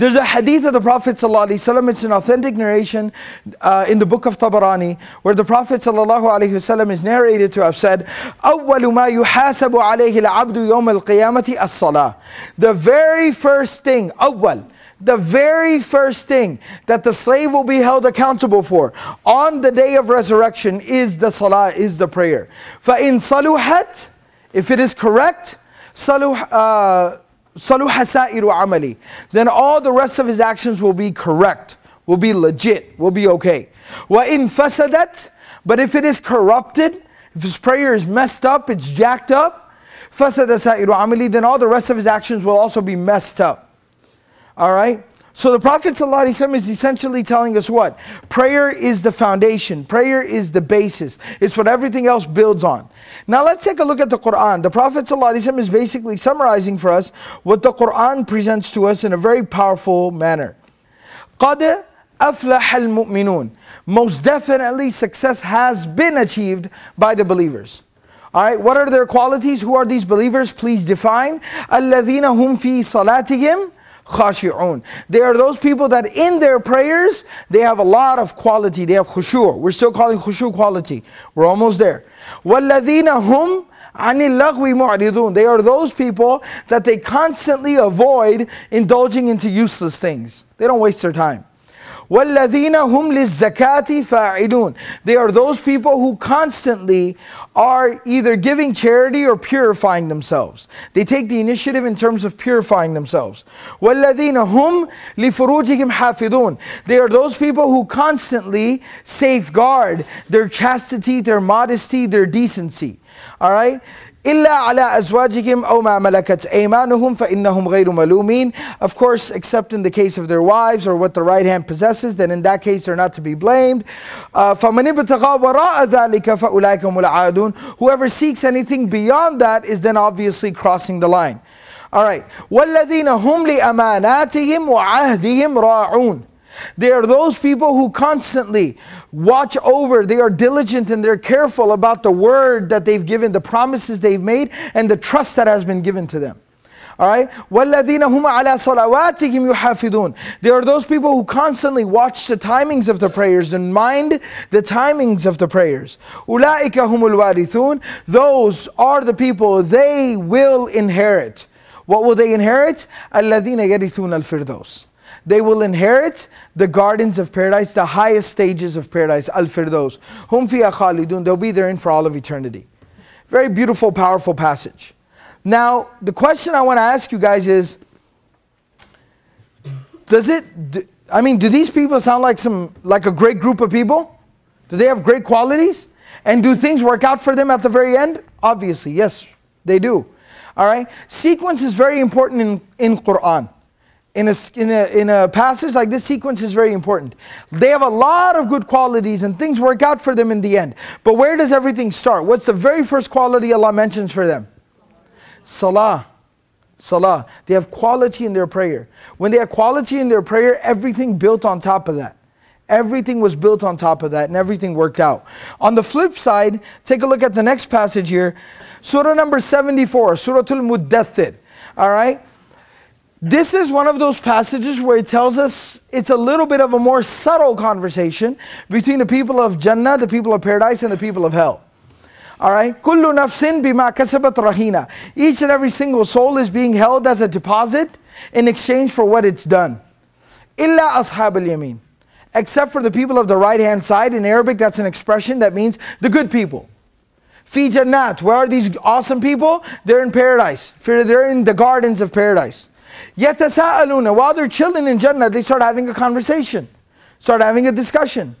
There's a hadith of the Prophet ﷺ, it's an authentic narration uh, in the book of Tabarani, where the Prophet ﷺ is narrated to have said, أول ما يحاسب عليه العبد يوم القيامة الصلاة. The very first thing, أول, the very first thing that the slave will be held accountable for on the day of resurrection is the salah, is the prayer. فَإِن صَلُحَتْ If it is correct, صَلُحَ uh, Saluha amali. Then all the rest of his actions will be correct, will be legit, will be okay. Wa in fasadat, but if it is corrupted, if his prayer is messed up, it's jacked up, fasada sa'iru amali, then all the rest of his actions will also be messed up. All right? So the Prophet ﷺ is essentially telling us what? Prayer is the foundation. Prayer is the basis. It's what everything else builds on. Now let's take a look at the Quran. The Prophet ﷺ is basically summarizing for us what the Quran presents to us in a very powerful manner. قَدْ أَفْلَحَ الْمُؤْمِنُونَ Most definitely success has been achieved by the believers. All right, what are their qualities? Who are these believers? Please define. الَّذِينَ هُمْ فِي صَلَاتِهِمْ khashi'un. They are those people that in their prayers, they have a lot of quality. They have khushu'. We're still calling khushu' quality. We're almost there. وَالَّذِينَ هُمْ عَنِ اللَّغْوِ مُعْرِضُونَ They are those people that they constantly avoid indulging into useless things. They don't waste their time. وَالَّذِينَ هُمْ لِلزَّكَاةِ فَاعِلُونَ They are those people who constantly are either giving charity or purifying themselves. They take the initiative in terms of purifying themselves. وَالَّذِينَ هُمْ لِفُرُوجِهِمْ حَافِظُونَ They are those people who constantly safeguard their chastity, their modesty, their decency. All right? إلا على أزواجهم أو ما ملكت أيمانهم فإنهم غير ملومين Of course, except in the case of their wives or what the right hand possesses, then in that case they're not to be blamed. Uh, فمن ابتغى وراء ذلك فأولئك هم العادون Whoever seeks anything beyond that is then obviously crossing the line. All right. والذين هم لأماناتهم وعهدهم راعون they are those people who constantly watch over, they are diligent and they're careful about the word that they've given, the promises they've made, and the trust that has been given to them. All right? وَالَّذِينَ هُمْ عَلَى صَلَوَاتِهِمْ يُحَافِظُونَ They are those people who constantly watch the timings of the prayers and mind the timings of the prayers. أُولَٰئِكَ هُمُ الْوَارِثُونَ Those are the people, they will inherit. What will they inherit? الَّذِينَ يَرِثُونَ الْفِرْدَوْسِ they will inherit the gardens of paradise, the highest stages of paradise, Al Firdaus. Hum fiya khalidun. They'll be therein for all of eternity. Very beautiful, powerful passage. Now, the question I want to ask you guys is Does it, I mean, do these people sound like some, like a great group of people? Do they have great qualities? And do things work out for them at the very end? Obviously, yes, they do. All right? Sequence is very important in, in Quran in a, in, a, in a passage like this sequence is very important. They have a lot of good qualities and things work out for them in the end. But where does everything start? What's the very first quality Allah mentions for them? Salah. Salah. They have quality in their prayer. When they have quality in their prayer, everything built on top of that. Everything was built on top of that and everything worked out. On the flip side, take a look at the next passage here. Surah number 74, Surah Al-Muddathir. All right? This is one of those passages where it tells us it's a little bit of a more subtle conversation between the people of Jannah, the people of paradise, and the people of hell. All right? Kullu nafsin bima kasabat rahina. Each and every single soul is being held as a deposit in exchange for what it's done. Illa ashab al yamin. Except for the people of the right hand side. In Arabic, that's an expression that means the good people. Fi jannat. Where are these awesome people? They're in paradise. They're in the gardens of paradise. يَتَسَاءَلُونَ While they're chilling in Jannah, they start having a conversation. Start having a discussion.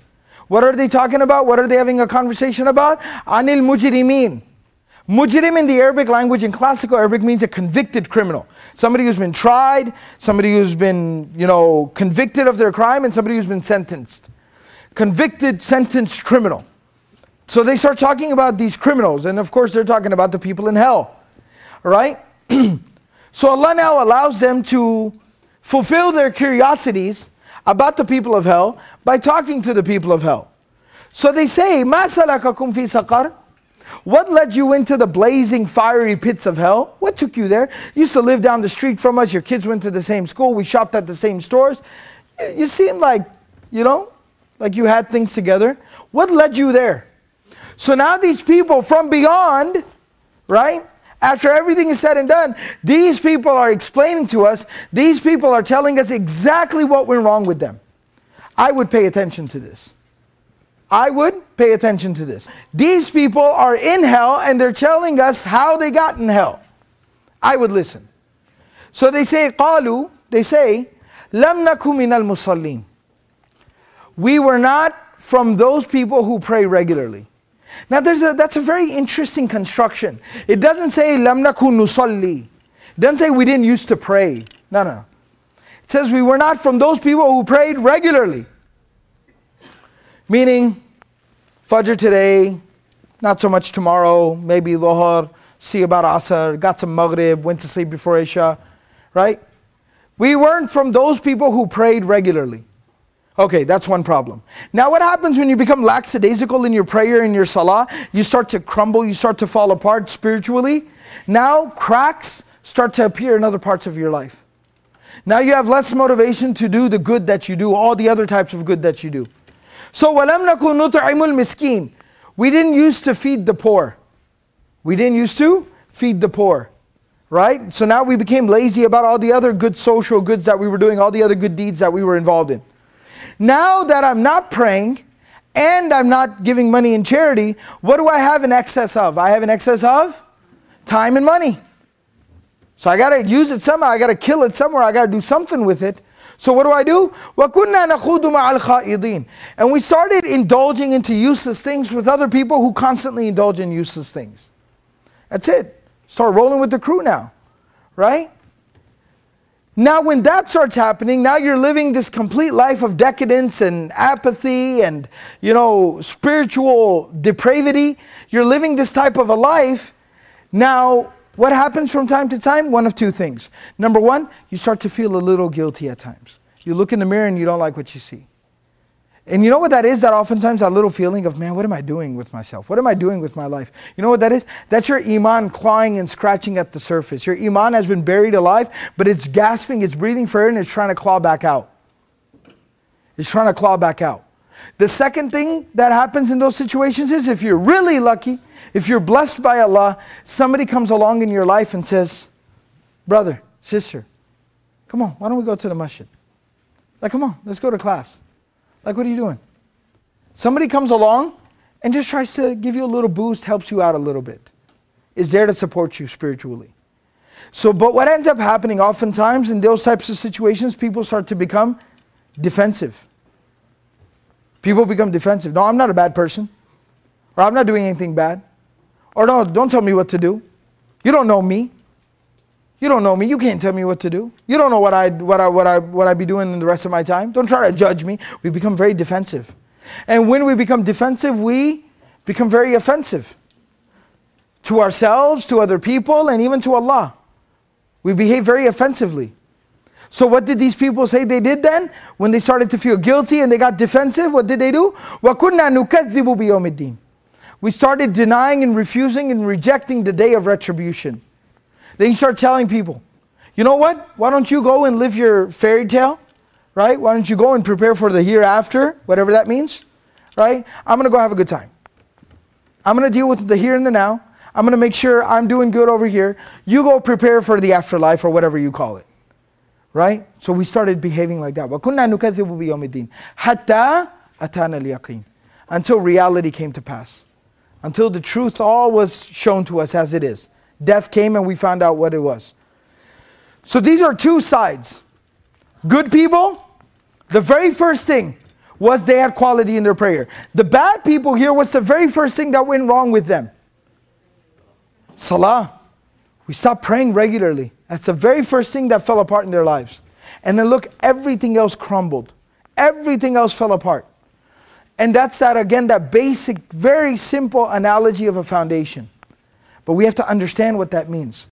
What are they talking about? What are they having a conversation about? Anil mujrimin. Mujrim in the Arabic language, in classical Arabic, means a convicted criminal. Somebody who's been tried, somebody who's been, you know, convicted of their crime, and somebody who's been sentenced. Convicted, sentenced criminal. So they start talking about these criminals, and of course they're talking about the people in hell. Right? So Allah now allows them to fulfill their curiosities about the people of hell by talking to the people of hell. So they say, مَا سَلَكَكُمْ فِي سَقَرٍ What led you into the blazing, fiery pits of hell? What took you there? You used to live down the street from us. Your kids went to the same school. We shopped at the same stores. You seemed like, you know, like you had things together. What led you there? So now these people from beyond, right? After everything is said and done, these people are explaining to us, these people are telling us exactly what went wrong with them. I would pay attention to this. I would pay attention to this. These people are in hell and they're telling us how they got in hell. I would listen. So they say, قالوا, they say, لم نكن من المصلين. We were not from those people who pray regularly. Now there's a, that's a very interesting construction. It doesn't say "lamnaku nusalli. It doesn't say we didn't used to pray. No, no. It says we were not from those people who prayed regularly. Meaning, Fajr today, not so much tomorrow, maybe Dhuhr, see about Asr, got some Maghrib, went to sleep before Isha, right? We weren't from those people who prayed regularly. Okay, that's one problem. Now, what happens when you become lackadaisical in your prayer and your salah? You start to crumble, you start to fall apart spiritually. Now, cracks start to appear in other parts of your life. Now, you have less motivation to do the good that you do, all the other types of good that you do. So وَلَمْ نَكُنْ نُطْعِمُ الْمِسْكِينَ We didn't used to feed the poor. We didn't used to feed the poor. Right? So now we became lazy about all the other good social goods that we were doing, all the other good deeds that we were involved in. Now that I'm not praying and I'm not giving money in charity, what do I have in excess of? I have an excess of time and money. So I got to use it somehow. I got to kill it somewhere. I got to do something with it. So what do I do? وَكُنَّا نَخُوضُ مَعَ الْخَائِضِينَ And we started indulging into useless things with other people who constantly indulge in useless things. That's it. Start rolling with the crew now, right? Now, when that starts happening, now you're living this complete life of decadence and apathy and, you know, spiritual depravity. You're living this type of a life. Now, what happens from time to time? One of two things. Number one, you start to feel a little guilty at times. You look in the mirror and you don't like what you see. And you know what that is? That oftentimes that little feeling of, man, what am I doing with myself? What am I doing with my life? You know what that is? That's your iman clawing and scratching at the surface. Your iman has been buried alive, but it's gasping, it's breathing for air, and it's trying to claw back out. It's trying to claw back out. The second thing that happens in those situations is if you're really lucky, if you're blessed by Allah, somebody comes along in your life and says, Brother, sister, come on, why don't we go to the masjid? Like, come on, let's go to class. Like, what are you doing? Somebody comes along and just tries to give you a little boost, helps you out a little bit, is there to support you spiritually. So, but what ends up happening oftentimes in those types of situations, people start to become defensive. People become defensive. No, I'm not a bad person. Or I'm not doing anything bad. Or no, don't tell me what to do. You don't know me. You don't know me. You can't tell me what to do. You don't know what I, what I, what I, what I be doing in the rest of my time. Don't try to judge me. We become very defensive. And when we become defensive, we become very offensive to ourselves, to other people, and even to Allah. We behave very offensively. So, what did these people say they did then? When they started to feel guilty and they got defensive, what did they do? We started denying and refusing and rejecting the day of retribution. Then you start telling people, you know what? Why don't you go and live your fairy tale? Right? Why don't you go and prepare for the hereafter, whatever that means? Right? I'm going to go have a good time. I'm going to deal with the here and the now. I'm going to make sure I'm doing good over here. You go prepare for the afterlife or whatever you call it. Right? So we started behaving like that. وَكُنَّا نُكَذِّبُ بِيَوْمِ الدِّينِ حَتَّى أَتَانَا الْيَقِينَ Until reality came to pass. Until the truth all was shown to us as it is. Death came and we found out what it was. So these are two sides. Good people, the very first thing was they had quality in their prayer. The bad people here, what's the very first thing that went wrong with them? Salah. We stopped praying regularly. That's the very first thing that fell apart in their lives. And then look, everything else crumbled. Everything else fell apart. And that's that, again, that basic, very simple analogy of a foundation. But we have to understand what that means.